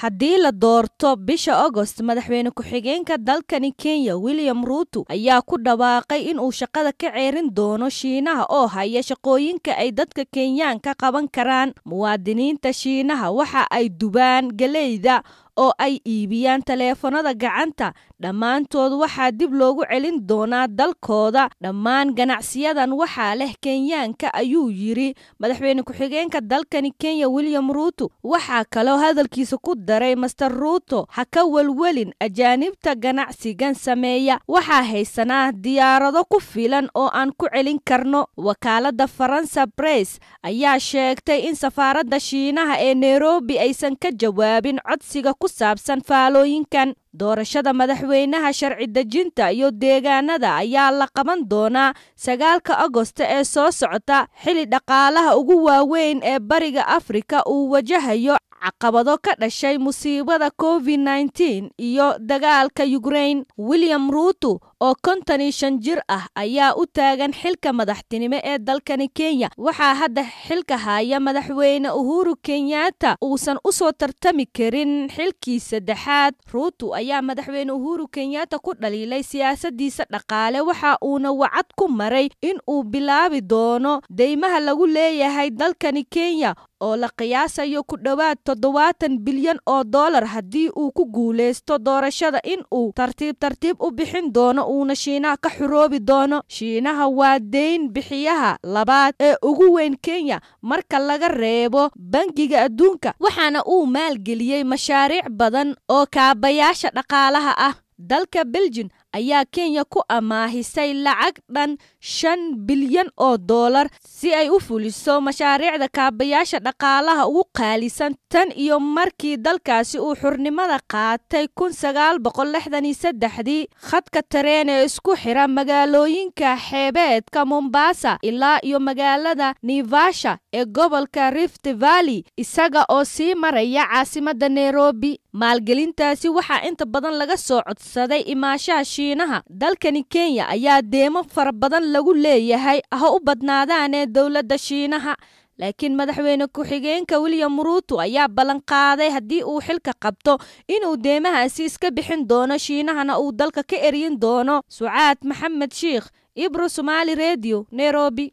haddii la doorto bisha agost madaxweyne ku-xigeenka dalkani kenya william ruuto ayaa ku dhawaaqay inuu shaqada ka ceerin doono shiinaha oo haya shaqooyinka ay dadka kenyaanka qaban karaan. Muwaadiniinta shiinaha waxa ay dubaan galeyda oo ay iibiyaan taleefanada gacanta. Dhammaantood waxaa dib loogu celin doonaa dalkooda. Dhammaan ganacsiyadan waxaa leh kenyaanka ayuu yidhi. Madaxweyne ku-xigeenka dalkani kenya william ruuto waxaa kaloo hadalkiisa ku daray master ruuto ha ka welwelin ajaanibta ganacsigan sameeya. Waxaa haysanaa diyaarado ku filan oo aan ku celin karno. Wakaalada faransa bress ayaa sheegtay in safaaradda shiinaha ee nairobi aysan ka jawaabin codsiga ku saabsan faalooyinkan doorashada madaxweynaha sharci dejinta iyo deegaanada ayaa la qaban doonaa sagaalka agosto ee soo socota xili dhaqaalaha ugu waaweyn ee bariga afrika uu wajahayo caqabado ka dhashay musiibada covid nneteen iyo dagaalka ukrain william ruuto oo konton iyo shan jir ah ayaa u taagan xilka madaxtinimo ee dalkani kenya. Waxaa hadda xilka haya madaxweyne uhuru kenyatta uusan u soo tartami karin xilkii saddexaad. Ruuto ayaa madaxweyne uhuru kenyatta ku dhaliilay siyaasadiisa dhaqaale. Waxa uuna wacad ku maray in uu bilaabi doono deymaha lagu leeyahay dalkani kenya oo la qiyaasayo ku dhowaad toddobaatan bilyan oo dollar haddii uu ku guulaysto doorashada in uu tartiib tartiib u bixin doono. Uuna shiinaha ka xuroobi doono shiinaha waa deyn bixiyaha labaad ee ugu weyn kenya marka laga reebo bangiga adduunka. Waxaana uu maalgeliyey mashaariic badan oo kaabayaasha dhaqaalaha ah. Dalka beljin ayaa kenya ku amaahisay lacag dhan shan bilyan oo dollar si ay u fuliso mashaariicda kaabayaasha dhaqaalaha ugu qaalisan tan iyo markii dalkaasi uu xurnimada qaatay kun sagaal boqol lixdan saddexdii. Khadka tareen ee isku xira magaalooyinka xeebeedka mombasa ilaa iyo magaalada nivasha ee gobolka rift valley isaga oo sii maraya caasimadda nairobi. Maalgelintaasi waxaa inta badan laga soo codsaday imaashaha shiinaha. Dalkani kenya ayaa deemo fara badan lagu leeyahay ha u badnaadaanee dowladda shiinaha. Laakiin madaxweyne ku-xigeenka william ruuto ayaa ballanqaaday haddii uu xilka qabto inuu deemahaasi iska bixin doono shiinahana uu dalka ka eryin doono. Sucaad maxamed shiikh ibro somaali redio nairobi